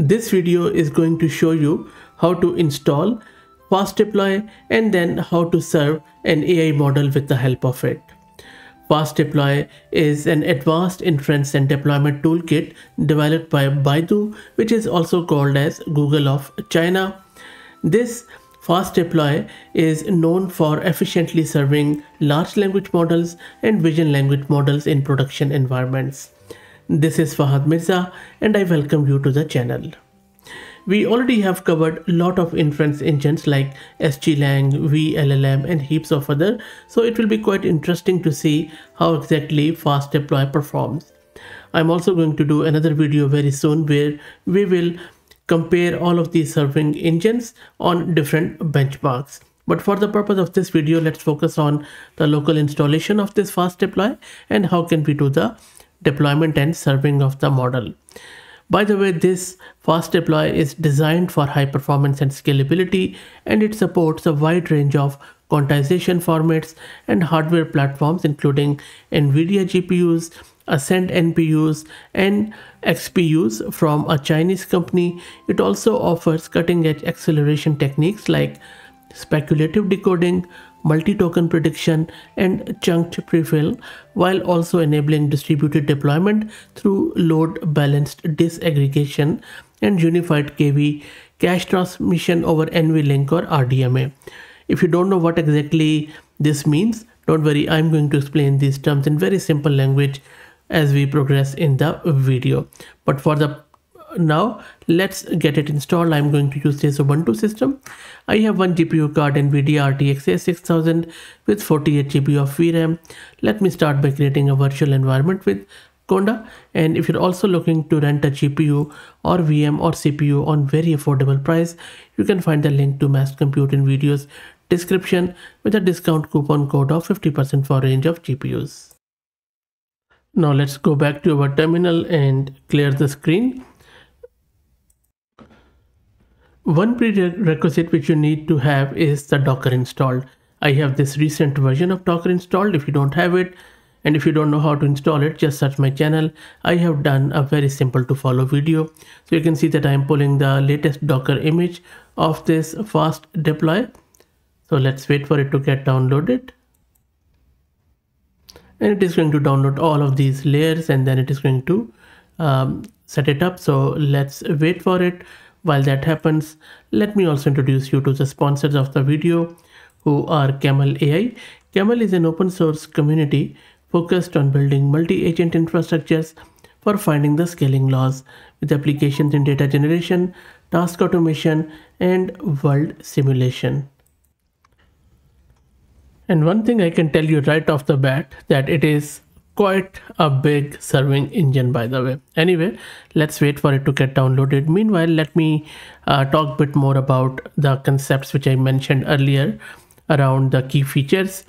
This video is going to show you how to install fast deploy and then how to serve an AI model with the help of it. Fast Deploy is an advanced inference and deployment toolkit developed by Baidu, which is also called as Google of China. This Fast Deploy is known for efficiently serving large language models and vision language models in production environments. This is Fahd Mirza and I welcome you to the channel. We already have covered a lot of inference engines like SGLang, VLLM and heaps of other, so it will be quite interesting to see how exactly fast deploy performs. I'm also going to do another video very soon where we will compare all of these serving engines on different benchmarks. But for the purpose of this video, let's focus on the local installation of this fast deploy and how can we do the deployment and serving of the model. By the way, this fast deploy is designed for high performance and scalability, and it supports a wide range of quantization formats and hardware platforms, including NVIDIA GPUs, Ascend NPUs, and XPUs from a Chinese company. It also offers cutting edge acceleration techniques like speculative decoding, multi-token prediction, and chunked prefill, while also enabling distributed deployment through load-balanced disaggregation and unified KV cache transmission over NVLink or RDMA. If you don't know what exactly this means, don't worry, I'm going to explain these terms in very simple language as we progress in the video. But for the now let's get it installed. I'm going to use this ubuntu system. I have one gpu card nvidia rtx a6000 with 48 gb of vram let me start by creating a virtual environment with conda and if you're also looking to rent a gpu or vm or cpu on very affordable price you can find the link to Massed Compute in videos description with a discount coupon code of 50% for range of gpus now let's go back to our terminal and clear the screen one prerequisite which you need to have is the Docker installed. I have this recent version of Docker installed. If you don't have it, and if you don't know how to install it, just search my channel. I have done a very simple to follow video. So you can see that I am pulling the latest Docker image of this fast deploy. So let's wait for it to get downloaded. And it is going to download all of these layers and then it is going to um, set it up. So let's wait for it. While that happens, let me also introduce you to the sponsors of the video who are Camel AI. Camel is an open source community focused on building multi-agent infrastructures for finding the scaling laws with applications in data generation, task automation, and world simulation. And one thing I can tell you right off the bat that it is quite a big serving engine by the way. Anyway let's wait for it to get downloaded. Meanwhile let me uh, talk a bit more about the concepts which i mentioned earlier around the key features.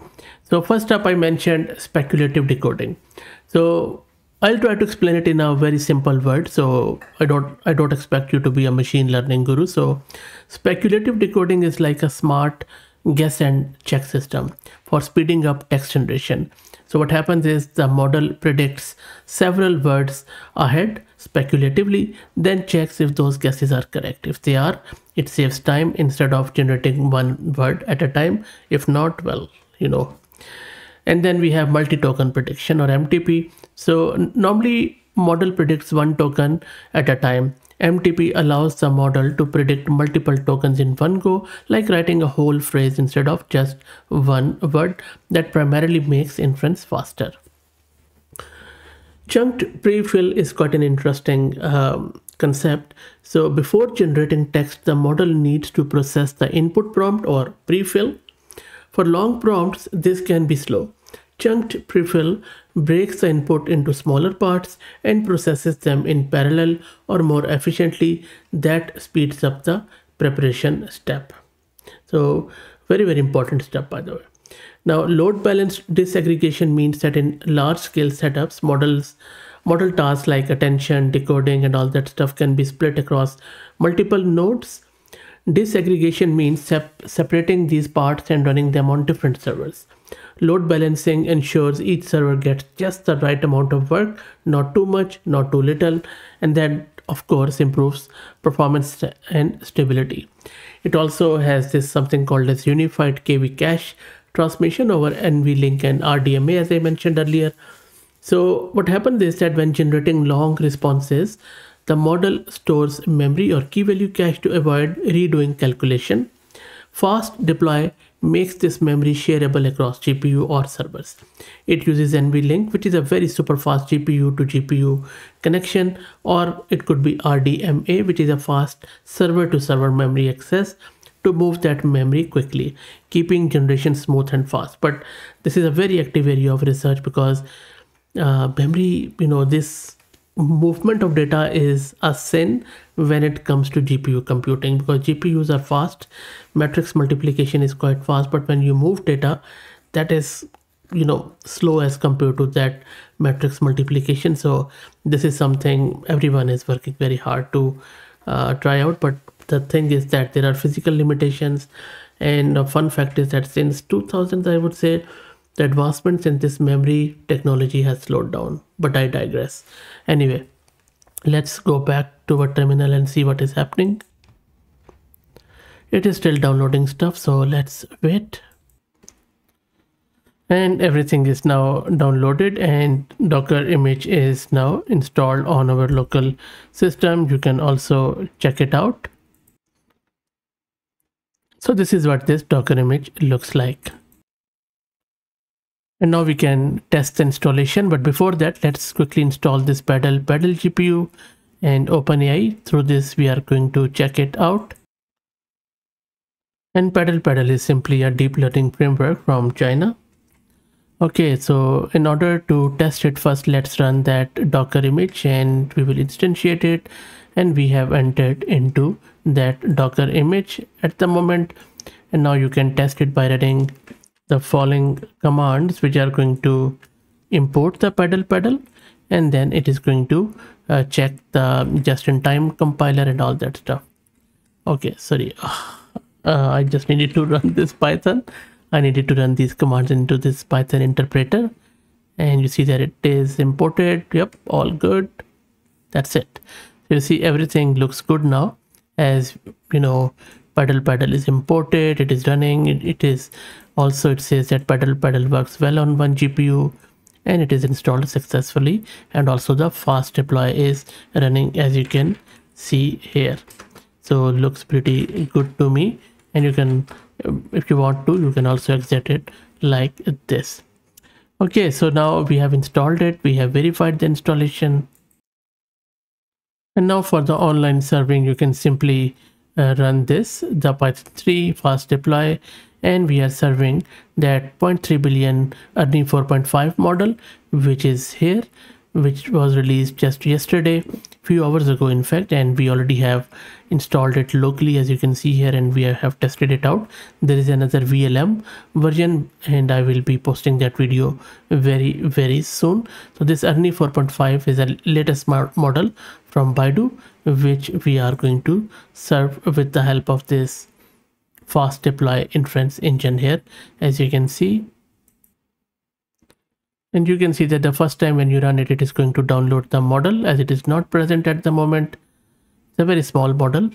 So first up i mentioned speculative decoding. So i'll try to explain it in a very simple word. So i don't i don't expect you to be a machine learning guru. So speculative decoding is like a smart guess and check system for speeding up text generation so what happens is the model predicts several words ahead speculatively, then checks if those guesses are correct. If they are, it saves time instead of generating one word at a time. If not, well, you know. And then we have multi-token prediction or MTP. So normally model predicts one token at a time MTP allows the model to predict multiple tokens in one go, like writing a whole phrase instead of just one word that primarily makes inference faster. Chunked prefill is quite an interesting um, concept. So before generating text, the model needs to process the input prompt or prefill. For long prompts, this can be slow. Chunked prefill breaks the input into smaller parts and processes them in parallel or more efficiently. That speeds up the preparation step. So very, very important step by the way. Now load balanced disaggregation means that in large scale setups, models model tasks like attention, decoding and all that stuff can be split across multiple nodes. Disaggregation means sep separating these parts and running them on different servers. Load balancing ensures each server gets just the right amount of work, not too much, not too little, and that of course improves performance and stability. It also has this something called as unified KV cache transmission over NVLink and RDMA as I mentioned earlier. So what happens is that when generating long responses, the model stores memory or key value cache to avoid redoing calculation. Fast deploy makes this memory shareable across GPU or servers. It uses NVLink, which is a very super fast GPU to GPU connection, or it could be RDMA, which is a fast server to server memory access to move that memory quickly, keeping generation smooth and fast. But this is a very active area of research because uh, memory, you know, this movement of data is a sin when it comes to GPU computing because GPUs are fast, matrix multiplication is quite fast, but when you move data, that is you know slow as compared to that matrix multiplication. So this is something everyone is working very hard to uh, try out. But the thing is that there are physical limitations, and a fun fact is that since 2000, I would say the advancements in this memory technology has slowed down but i digress. Anyway let's go back to our terminal and see what is happening. It is still downloading stuff so let's wait. And everything is now downloaded and docker image is now installed on our local system. You can also check it out. So this is what this docker image looks like and now we can test the installation. But before that let's quickly install this Paddle Paddle GPU and OpenAI. Through this we are going to check it out. And Paddle Paddle is simply a deep learning framework from China. Okay so in order to test it first let's run that docker image and we will instantiate it. And we have entered into that docker image at the moment. And now you can test it by running the following commands which are going to import the Paddle Paddle and then it is going to uh, check the just-in-time compiler and all that stuff. Okay sorry. Uh, i just needed to run this python. I needed to run these commands into this python interpreter. And you see that it is imported. Yep all good. That's it. You see everything looks good now. As you know Paddle Paddle is imported it is running it, it is also it says that Paddle Paddle works well on one gpu and it is installed successfully and also the fast deploy is running as you can see here. So looks pretty good to me and you can if you want to you can also exit it like this. Okay so now we have installed it we have verified the installation. And now for the online serving you can simply uh, run this. The python 3 fast deploy and we are serving that 0.3 billion ERNIE 4.5 model which is here which was released just yesterday few hours ago in fact and we already have installed it locally as you can see here and we have tested it out. There is another vlm version and i will be posting that video very very soon. So this ernie 4.5 is a latest model from baidu which we are going to serve with the help of this fast deploy inference engine here as you can see. And you can see that the first time when you run it it is going to download the model as it is not present at the moment. It's a very small model.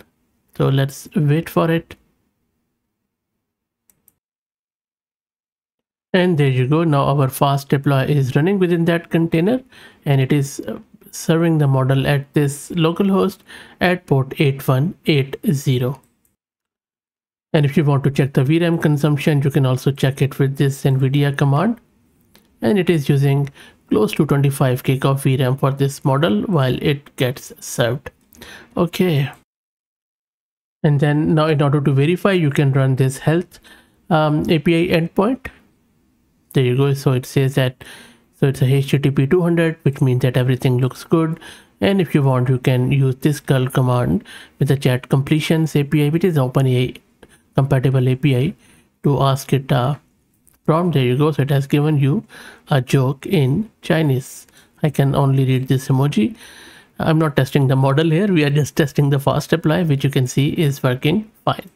So let's wait for it. And there you go. Now our fast deploy is running within that container and it is serving the model at this localhost at port 8180 and if you want to check the VRAM consumption you can also check it with this NVIDIA command and it is using close to 25 gig of VRAM for this model while it gets served. Okay. And then now in order to verify, you can run this health um, API endpoint. There you go. So it says that, so it's a HTTP 200, which means that everything looks good. And if you want, you can use this curl command with the chat completions API, which is OpenAI compatible API to ask it uh, prompt. There you go. So it has given you a joke in chinese. I can only read this emoji. I'm not testing the model here. We are just testing the fast deploy which you can see is working fine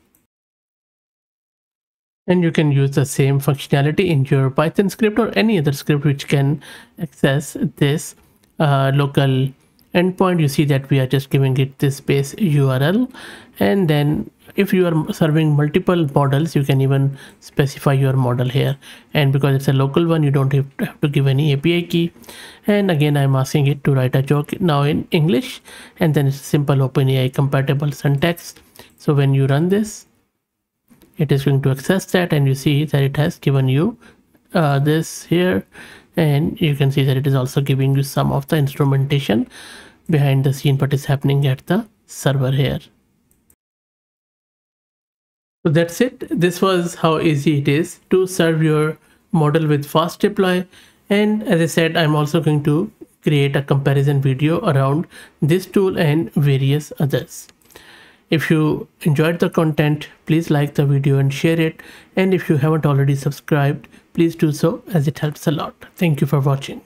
and you can use the same functionality in your python script or any other script which can access this uh, local endpoint. You see that we are just giving it this base url and then if you are serving multiple models you can even specify your model here. And because it's a local one you don't have to give any api key. And again i'm asking it to write a joke now in english. And then it's simple openai compatible syntax. So when you run this it is going to access that and you see that it has given you uh, this here. And you can see that it is also giving you some of the instrumentation behind the scene what is happening at the server here. So that's it. This was how easy it is to serve your model with fast deploy. And as i said i'm also going to create a comparison video around this tool and various others if you enjoyed the content, please like the video and share it. And if you haven't already subscribed, please do so as it helps a lot. Thank you for watching.